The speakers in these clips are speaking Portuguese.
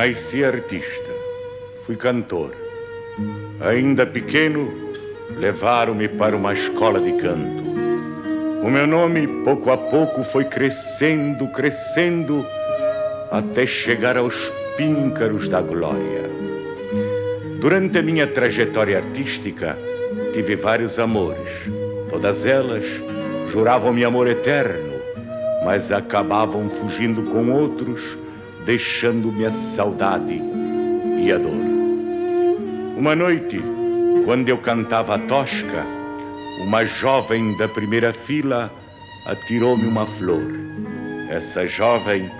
Nasci artista, fui cantor. Ainda pequeno, levaram-me para uma escola de canto. O meu nome, pouco a pouco, foi crescendo, crescendo, até chegar aos píncaros da glória. Durante a minha trajetória artística, tive vários amores. Todas elas juravam-me amor eterno, mas acabavam fugindo com outros, deixando-me a saudade e a dor. Uma noite, quando eu cantava a tosca, uma jovem da primeira fila atirou-me uma flor. Essa jovem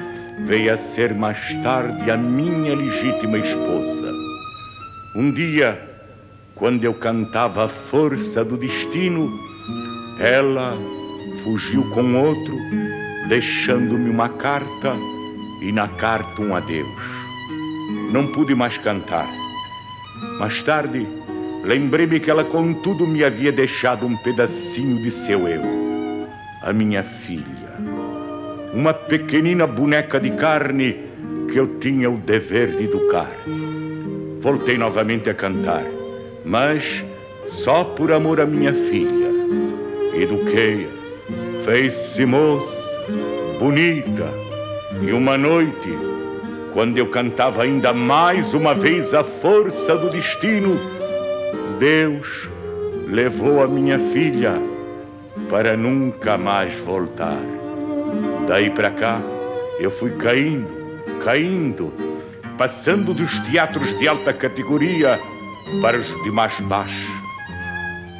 veio a ser mais tarde a minha legítima esposa. Um dia, quando eu cantava a força do destino, ela fugiu com outro, deixando-me uma carta e na carta um adeus. Não pude mais cantar. Mais tarde, lembrei-me que ela, contudo, me havia deixado um pedacinho de seu eu, a minha filha, uma pequenina boneca de carne que eu tinha o dever de educar. Voltei novamente a cantar, mas só por amor à minha filha. Eduquei-a, fez-se moça, bonita, e uma noite quando eu cantava ainda mais uma vez a força do destino, Deus levou a minha filha para nunca mais voltar. Daí para cá, eu fui caindo, caindo, passando dos teatros de alta categoria para os de mais baixo,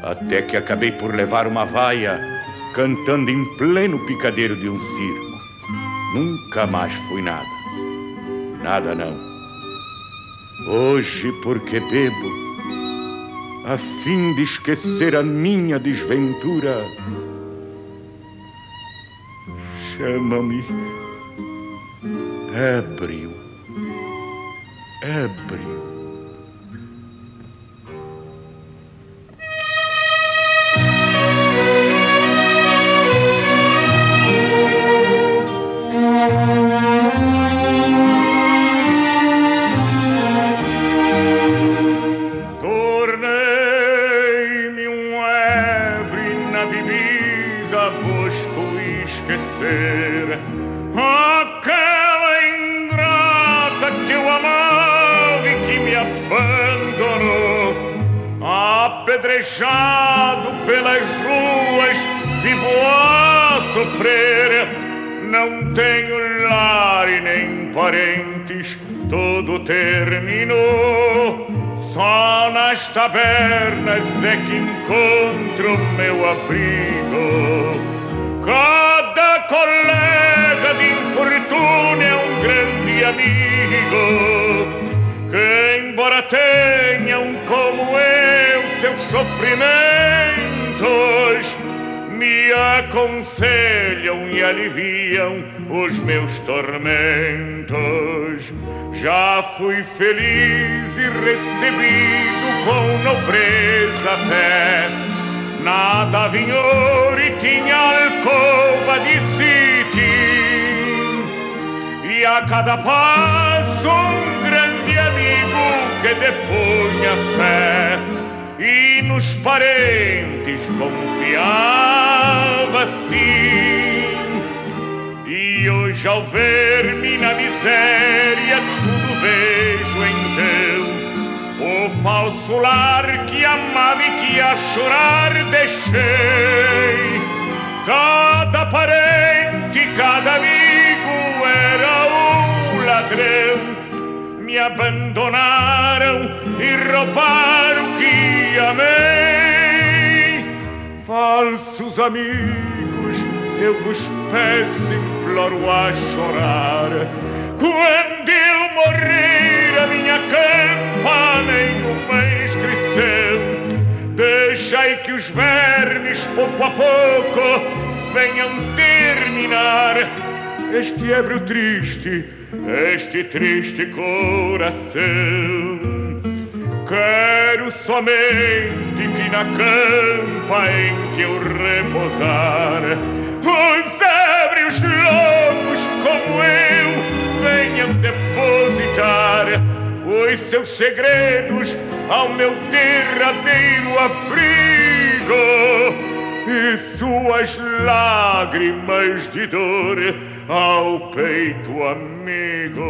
até que acabei por levar uma vaia cantando em pleno picadeiro de um circo. Nunca mais fui nada nada não. Hoje, porque bebo, a fim de esquecer a minha desventura, chama-me ébrio, ébrio. Apedrejado pelas ruas, vivo a sofrer. Não tenho lar e nem parentes, tudo terminou. Só nas tabernas é que encontro meu abrigo. Que embora tenham como eu seus sofrimentos me aconselham e aliviam os meus tormentos. Já fui feliz e recebido com nobreza fé. Nada vinhor e tinha alcova cada passo um grande amigo que depunha fé e nos parentes confiava sim. E hoje ao ver-me na miséria tudo vejo então o falso lar que amava e que a chorar deixei. Cada parente, cada amigo era me abandonaram e roubaram o que amei. Falsos amigos, eu vos peço, imploro a chorar. Quando eu morrer, a minha campa nenhuma inscrição. Deixai que os vermes, pouco a pouco, venham terminar este ébrio triste, este triste coração. Quero somente que na campa em que eu repousar, os ébrios loucos como eu venham depositar os seus segredos ao meu derradeiro abrigo e suas lágrimas de dor ao peito amigo.